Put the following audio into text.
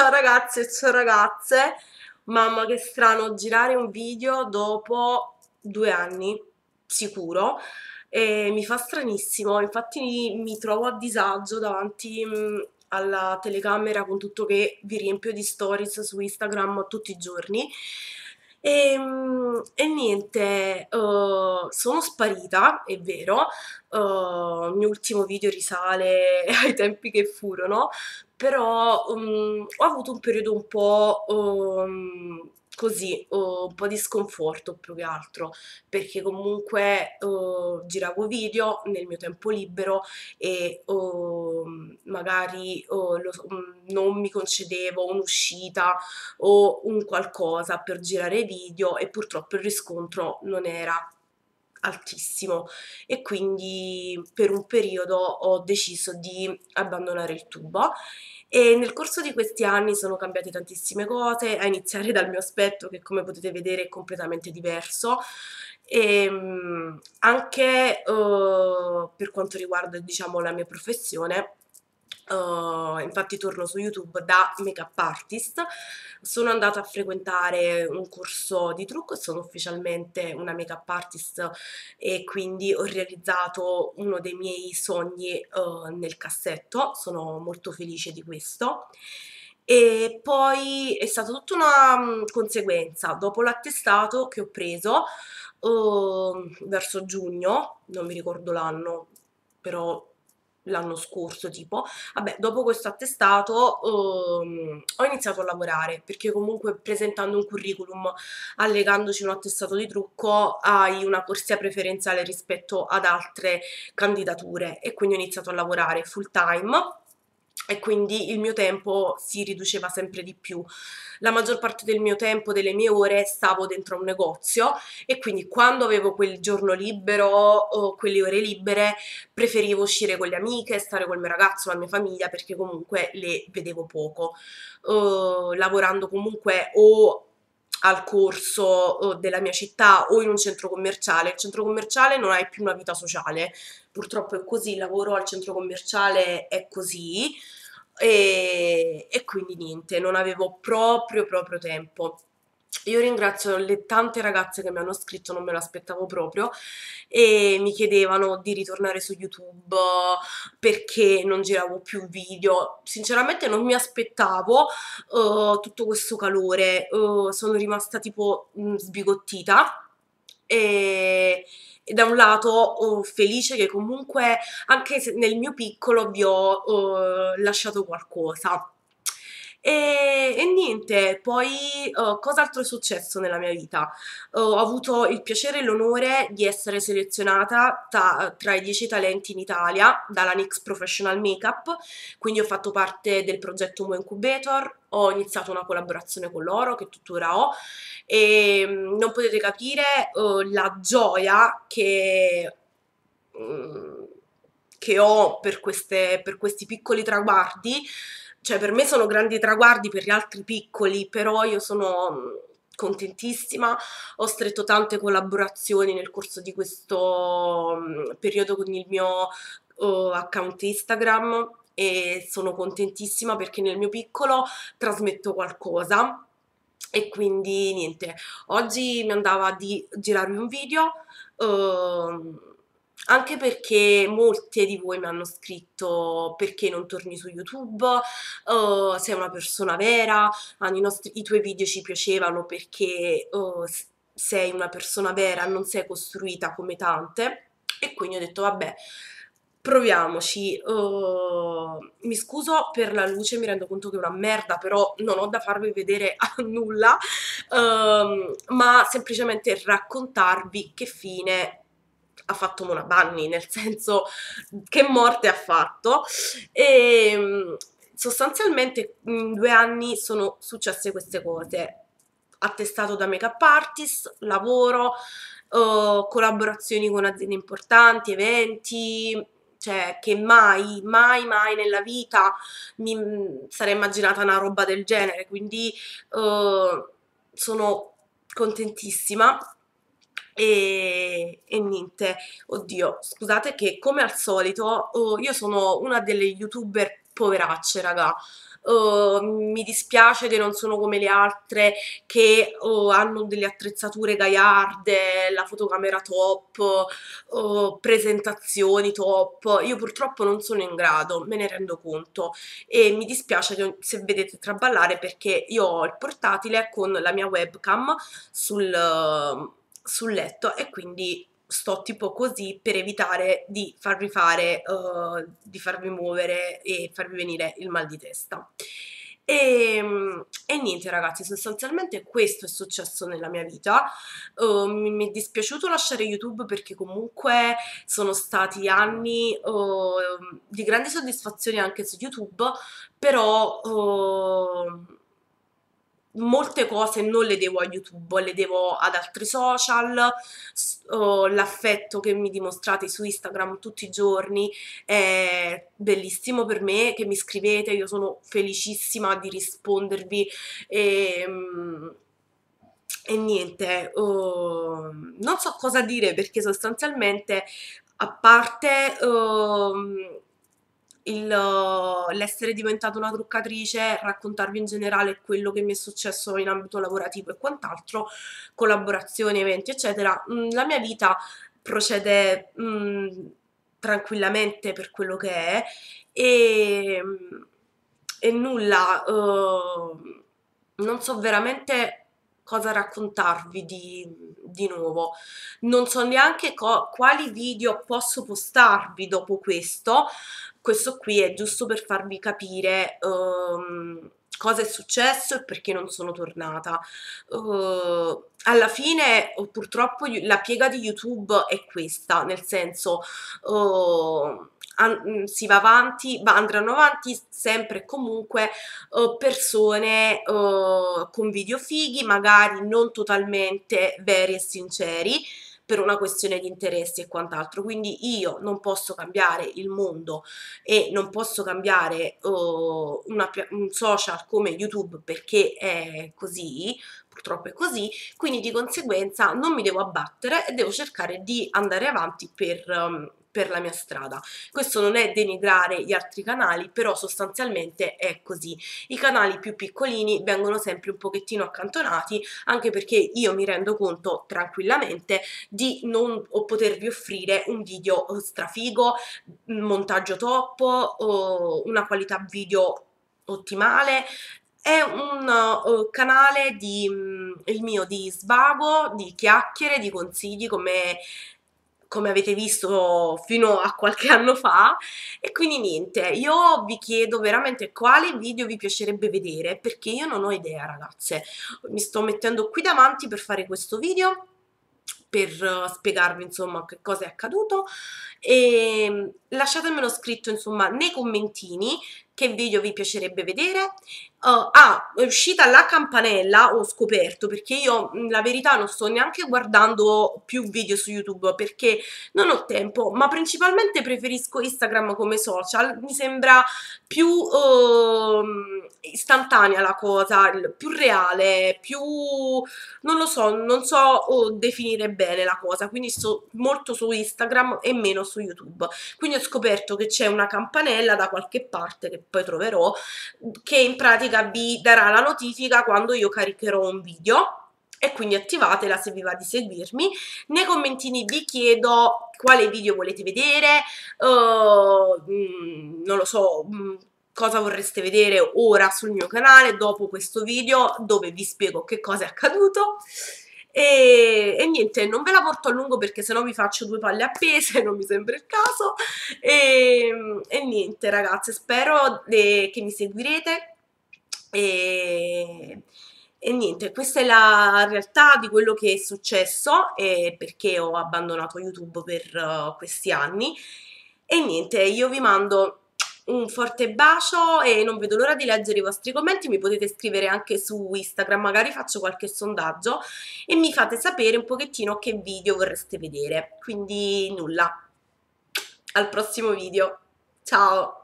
Ciao ragazze ciao ragazze, mamma che strano girare un video dopo due anni, sicuro, e mi fa stranissimo, infatti mi, mi trovo a disagio davanti mh, alla telecamera con tutto che vi riempio di stories su Instagram tutti i giorni e, mm, e niente, uh, sono sparita, è vero, uh, il mio ultimo video risale ai tempi che furono, però um, ho avuto un periodo un po' um, così, uh, un po' di sconforto più che altro, perché comunque uh, giravo video nel mio tempo libero e uh, magari lo, mm, non mi concedevo un'uscita o un qualcosa per girare video e purtroppo il riscontro non era altissimo. E quindi per un periodo ho deciso di abbandonare il tubo. E nel corso di questi anni sono cambiate tantissime cose, a iniziare dal mio aspetto che come potete vedere è completamente diverso. E ehm, anche uh, per quanto riguarda diciamo la mia professione Uh, infatti torno su YouTube da make-up artist, sono andata a frequentare un corso di trucco sono ufficialmente una make-up artist e quindi ho realizzato uno dei miei sogni uh, nel cassetto, sono molto felice di questo. E poi è stata tutta una um, conseguenza, dopo l'attestato che ho preso uh, verso giugno, non mi ricordo l'anno, però l'anno scorso tipo, vabbè dopo questo attestato um, ho iniziato a lavorare perché comunque presentando un curriculum allegandoci un attestato di trucco hai una corsia preferenziale rispetto ad altre candidature e quindi ho iniziato a lavorare full time e quindi il mio tempo si riduceva sempre di più. La maggior parte del mio tempo, delle mie ore, stavo dentro un negozio e quindi quando avevo quel giorno libero o quelle ore libere preferivo uscire con le amiche, stare col mio ragazzo, la mia famiglia perché comunque le vedevo poco. Uh, lavorando comunque o al corso della mia città o in un centro commerciale. Il centro commerciale non hai più una vita sociale, purtroppo è così, il lavoro al centro commerciale è così e, e quindi niente, non avevo proprio proprio tempo. Io ringrazio le tante ragazze che mi hanno scritto, non me l'aspettavo proprio, e mi chiedevano di ritornare su YouTube perché non giravo più video. Sinceramente non mi aspettavo uh, tutto questo calore, uh, sono rimasta tipo mh, sbigottita e, e, da un lato oh, felice che comunque anche nel mio piccolo vi ho uh, lasciato qualcosa. E, e niente, poi uh, cos'altro è successo nella mia vita? Uh, ho avuto il piacere e l'onore di essere selezionata ta, tra i 10 talenti in Italia dalla NYX Professional Makeup, quindi ho fatto parte del progetto Mo Incubator, ho iniziato una collaborazione con loro che tuttora ho e um, non potete capire uh, la gioia che... Um, che ho per, queste, per questi piccoli traguardi cioè per me sono grandi traguardi, per gli altri piccoli, però io sono mm, contentissima, ho stretto tante collaborazioni nel corso di questo mm, periodo con il mio uh, account Instagram e sono contentissima perché nel mio piccolo trasmetto qualcosa. E quindi niente, oggi mi andava di girarvi un video uh, anche perché molte di voi mi hanno scritto perché non torni su YouTube, uh, sei una persona vera, i, nostri, i, tuoi video ci piacevano perché uh, sei una persona vera, non sei costruita come tante? E quindi ho detto vabbè proviamoci. Uh, mi scuso per la luce mi rendo conto che è una merda però non ho da farvi vedere a nulla. Uh, ma semplicemente raccontarvi che fine ha fatto Mona Banni, nel senso che morte ha fatto. E mm, sostanzialmente in due anni sono successe queste cose. Attestato da make-up artist, lavoro, uh, collaborazioni con aziende importanti, eventi, cioè che mai, mai, mai nella vita mi mm, sarei immaginata una roba del genere, quindi uh, sono contentissima e, e, niente, oddio, scusate che come al solito oh, io sono una delle youtuber poveracce, raga. uh, mi dispiace che non sono come le altre che uh, hanno delle attrezzature gaiarde, la fotocamera top, uh, presentazioni top, io purtroppo non sono in grado, me ne rendo conto. E mi dispiace che, se vedete traballare perché io ho il portatile con la mia webcam sul, sul letto e quindi sto tipo così per evitare di farvi fare, uh, di farvi muovere e farvi venire il mal di testa. E, ehm, e, niente ragazzi, sostanzialmente questo è successo nella mia vita, uh, mi, mi, è dispiaciuto lasciare YouTube perché comunque sono stati anni uh, di grandi soddisfazioni anche su YouTube, però... Uh, molte cose non le devo a YouTube, le devo ad altri social, l'affetto che mi dimostrate su Instagram tutti i giorni è bellissimo per me, che mi scrivete, io sono felicissima di rispondervi e, um, e niente, non so cosa dire perché sostanzialmente a parte... Uh, l'essere diventata una truccatrice, raccontarvi in generale quello che mi è successo in ambito lavorativo e quant'altro, collaborazioni, eventi, eccetera, mm, la mia vita procede mh, mm, tranquillamente per quello che è e, e nulla, uh, non so veramente cosa raccontarvi di, di nuovo. Non so neanche quali video posso postarvi dopo questo. Questo qui è giusto per farvi capire um, cosa è successo e perché non sono tornata. Uh, alla fine, purtroppo, la piega di YouTube è questa, nel senso... Uh, Mm, si va avanti, va, andranno avanti sempre e comunque uh, persone uh, con video fighi, magari non totalmente veri e sinceri, per una questione di interessi e quant'altro. Quindi io non posso cambiare il mondo e non posso cambiare uh, una, un social come YouTube perché è così, purtroppo è così, quindi di conseguenza non mi devo abbattere e devo cercare di andare avanti per... Um, per la mia strada. Questo non è denigrare gli altri canali, però sostanzialmente è così. I canali più piccolini vengono sempre un pochettino accantonati, anche perché io mi rendo conto tranquillamente di non potervi offrire un video strafigo, montaggio top, una qualità video ottimale, è un uh, canale di, um, il mio di svago, di chiacchiere, di consigli come come avete visto fino a qualche anno fa. E quindi niente, io vi chiedo veramente quale video vi piacerebbe vedere perché io non ho idea ragazze, mi sto mettendo qui davanti per fare questo video per spiegarvi insomma che cosa è accaduto. E lasciatemelo scritto insomma nei commentini che video vi piacerebbe vedere? Uh, ah, è uscita la campanella, ho scoperto, perché io la verità non sto neanche guardando più video su YouTube perché non ho tempo, ma principalmente preferisco Instagram come social, mi sembra più uh, istantanea la cosa, più reale, più... non lo so, non so definire bene la cosa, quindi sto molto su Instagram e meno su YouTube. Quindi ho scoperto che c'è una campanella da qualche parte, che poi troverò, che in pratica vi darà la notifica quando io caricherò un video e quindi attivatela se vi va di seguirmi. Nei commentini vi chiedo quale video volete vedere, uh, non lo so, mm, cosa vorreste vedere ora sul mio canale dopo questo video dove vi spiego che cosa è accaduto. E, e, niente, non ve la porto a lungo perché sennò vi faccio due palle appese, non mi sembra il caso. E, e niente ragazze, spero de, che mi seguirete e, e niente, questa è la realtà di quello che è successo e perché ho abbandonato YouTube per uh, questi anni. E niente, io vi mando un forte bacio e non vedo l'ora di leggere i vostri commenti, mi potete scrivere anche su Instagram, magari faccio qualche sondaggio e mi fate sapere un pochettino che video vorreste vedere. Quindi nulla, al prossimo video, ciao!